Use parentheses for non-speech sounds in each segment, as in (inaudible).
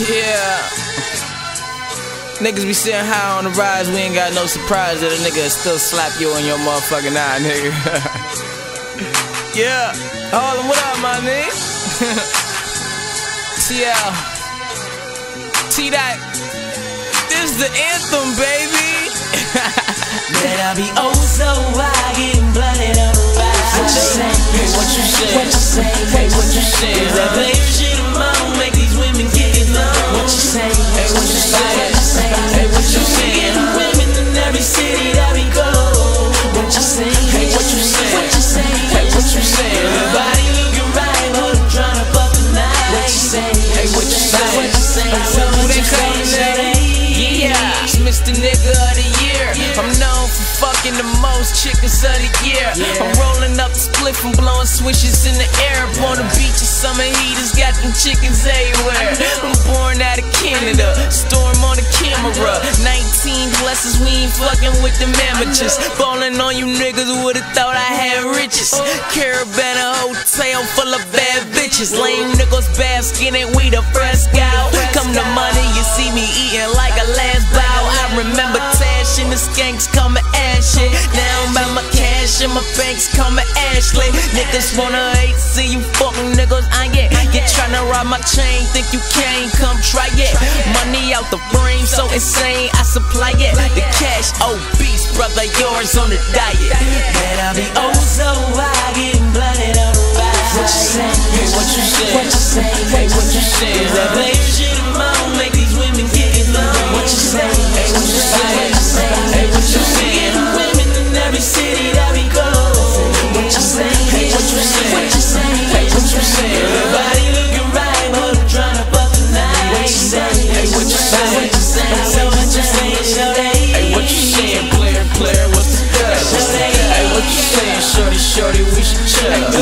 Yeah. Niggas be sitting high on the rise, we ain't got no surprise that a nigga still slap you on your motherfucking eye, nigga. (laughs) yeah. Harlem, what up, my nigga? (laughs) TL. T-Dot. This is the anthem, baby. (laughs) Man, I be oh so high, getting blooded on the rise. What you say? What you say? What you say? What you say? Cause that baby shit alone make Mr. Nigga of the Year. I'm known for fucking the most chickens of the year. I'm rolling up the spliff and blowing swishes in the air. Up on the beach in summer heat, has got them chickens everywhere. I'm born out of Canada, storm on the camera. 19 blessings, we ain't fucking with them amateurs. Ballin' on you niggas, would've thought I had riches. Caravana hotel full of bad bitches. Lame niggas basking in we the fresh out. Come to money, you see me eating like a last bow. Remember tashing the skanks coming ash. Now I'm about my cash and my banks coming Ashley. Niggas wanna hate, see you fucking niggas. I ain't get tryna rob my chain, think you can't come try it. Money out the frame, so insane, I supply it. The cash, obese, brother, yours on the diet.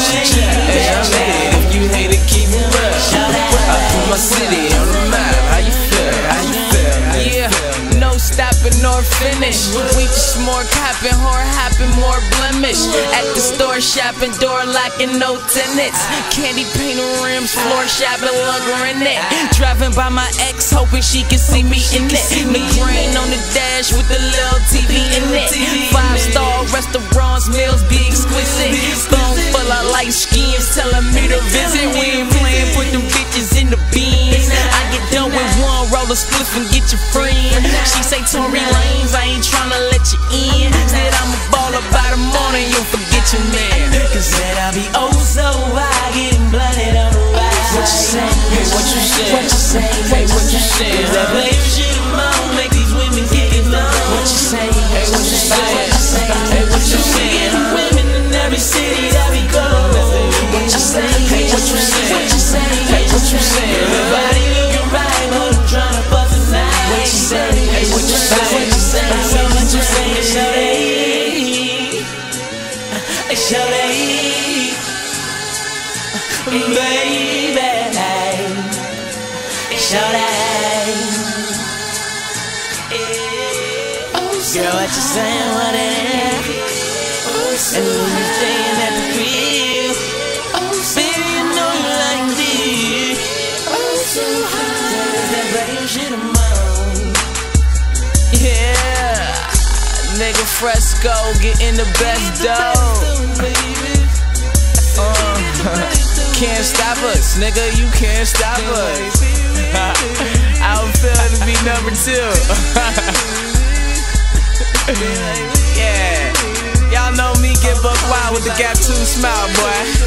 Chill. Hey, I'm here, if you hate it, keep it real. I put my city on the map, how you feel? How you feel? Yeah, no stopping nor finish. We just more copping, whore hopping, more blemish. At the store shopping, door locking, no tenants. Candy painting rims, floor shopping, lugger it. Driving by my ex, hoping she can see me in it. The green on the dash with the little TV in it. Five star telling me to visit. We ain't playing, put them bitches in the bins. I get done with one roll of spliff and get your friend. She say Tory shorty. Girl, what you saying? What it is? And when you baby, you know you like this. That baby shit I'm. Yeah, nigga Fresco getting the best dough. Uh, (laughs) can't stop us, nigga. You can't stop us. I would feel to be number two. (laughs) yeah, y'all know me get buck wild with the Gap 2 smile, boy.